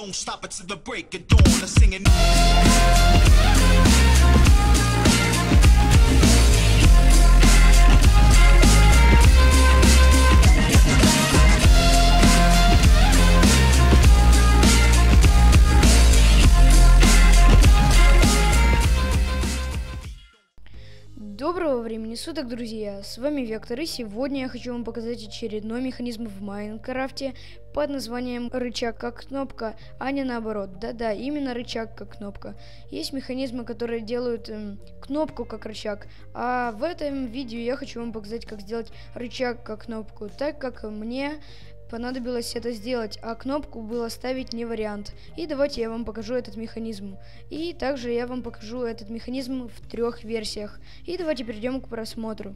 don't stop until the break of dawn. I'm singing. Доброго времени суток, друзья! С вами Вектор, и сегодня я хочу вам показать очередной механизм в Майнкрафте под названием рычаг как кнопка, а не наоборот. Да-да, именно рычаг как кнопка. Есть механизмы, которые делают эм, кнопку как рычаг, а в этом видео я хочу вам показать, как сделать рычаг как кнопку, так как мне понадобилось это сделать, а кнопку было ставить не вариант. И давайте я вам покажу этот механизм. И также я вам покажу этот механизм в трех версиях. И давайте перейдем к просмотру.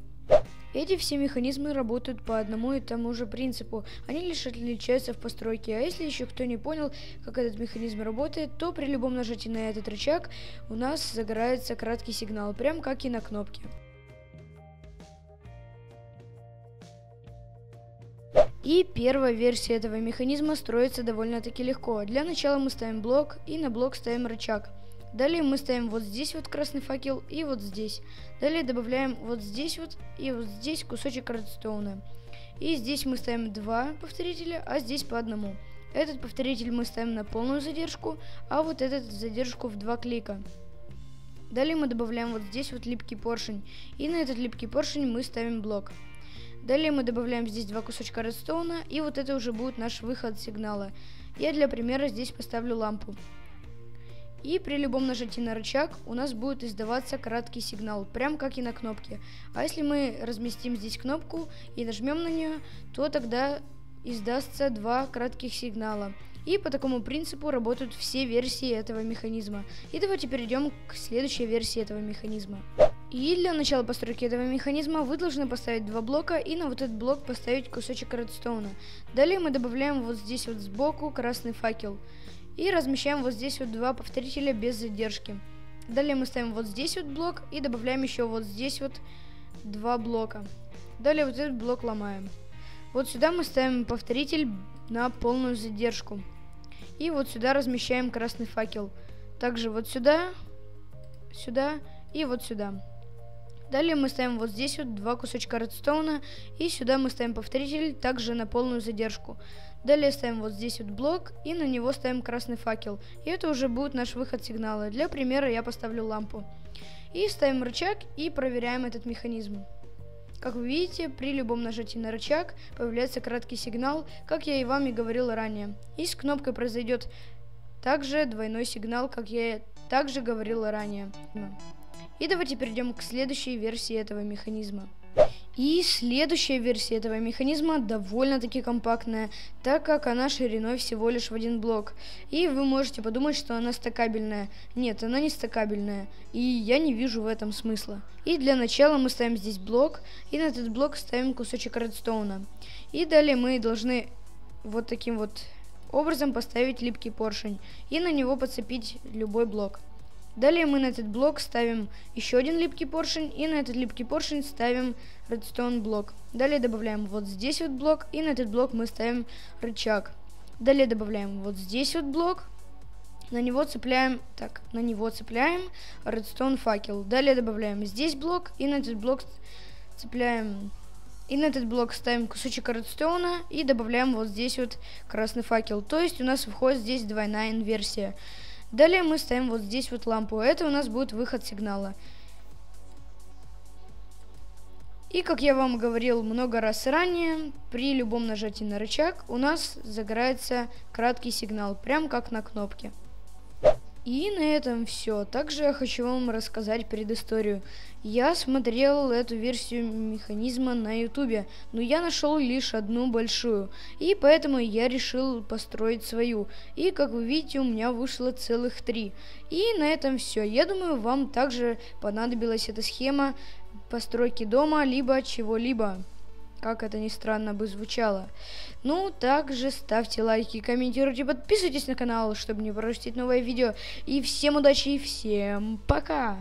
Эти все механизмы работают по одному и тому же принципу, они лишь отличаются в постройке. А если еще кто не понял, как этот механизм работает, то при любом нажатии на этот рычаг у нас загорается краткий сигнал, прям как и на кнопке. И первая версия этого механизма строится довольно-таки легко. Для начала мы ставим блок и на блок ставим рычаг. Далее мы ставим вот здесь вот красный факел и вот здесь. Далее добавляем вот здесь вот и вот здесь кусочек редстоуна. И здесь мы ставим два повторителя, а здесь по одному. Этот повторитель мы ставим на полную задержку, а вот этот задержку в два клика. Далее мы добавляем вот здесь вот липкий поршень. И на этот липкий поршень мы ставим блок. Далее мы добавляем здесь два кусочка редстоуна, и вот это уже будет наш выход сигнала. Я для примера здесь поставлю лампу. И при любом нажатии на рычаг у нас будет издаваться краткий сигнал, прям как и на кнопке. А если мы разместим здесь кнопку и нажмем на нее, то тогда издастся два кратких сигнала. И по такому принципу работают все версии этого механизма. И давайте перейдем к следующей версии этого механизма. И для начала постройки этого механизма вы должны поставить два блока и на вот этот блок поставить кусочек редстоуна. Далее мы добавляем вот здесь вот сбоку красный факел. И размещаем вот здесь вот два повторителя без задержки. Далее мы ставим вот здесь вот блок и добавляем еще вот здесь вот два блока. Далее вот этот блок ломаем. Вот сюда мы ставим повторитель на полную задержку. И вот сюда размещаем красный факел. Также вот сюда, сюда и вот сюда. Далее мы ставим вот здесь вот два кусочка редстоуна, и сюда мы ставим повторитель также на полную задержку. Далее ставим вот здесь вот блок, и на него ставим красный факел. И это уже будет наш выход сигнала. Для примера я поставлю лампу. И ставим рычаг и проверяем этот механизм. Как вы видите, при любом нажатии на рычаг появляется краткий сигнал, как я и вам и говорил ранее. И с кнопкой произойдет также двойной сигнал, как я также говорил ранее. И давайте перейдем к следующей версии этого механизма. И следующая версия этого механизма довольно-таки компактная, так как она шириной всего лишь в один блок. И вы можете подумать, что она стакабельная. Нет, она не стакабельная, и я не вижу в этом смысла. И для начала мы ставим здесь блок, и на этот блок ставим кусочек редстоуна. И далее мы должны вот таким вот образом поставить липкий поршень и на него подцепить любой блок. Далее мы на этот блок ставим еще один липкий поршень и на этот липкий поршень ставим redstone блок. Далее добавляем вот здесь вот блок и на этот блок мы ставим рычаг. Далее добавляем вот здесь вот блок, на него цепляем, так, на него цепляем redstone факел. Далее добавляем здесь блок и на этот блок цепляем и на этот блок ставим кусочек редстоуна и добавляем вот здесь вот красный факел. То есть у нас выходит здесь двойная инверсия. Далее мы ставим вот здесь вот лампу. Это у нас будет выход сигнала. И как я вам говорил много раз ранее, при любом нажатии на рычаг у нас загорается краткий сигнал, прям как на кнопке. И на этом все. Также я хочу вам рассказать предысторию. Я смотрел эту версию механизма на ютубе, но я нашел лишь одну большую, и поэтому я решил построить свою. И как вы видите, у меня вышло целых три. И на этом все. Я думаю, вам также понадобилась эта схема постройки дома, либо чего-либо как это ни странно бы звучало. Ну, также ставьте лайки, комментируйте, подписывайтесь на канал, чтобы не пропустить новое видео. И всем удачи и всем пока!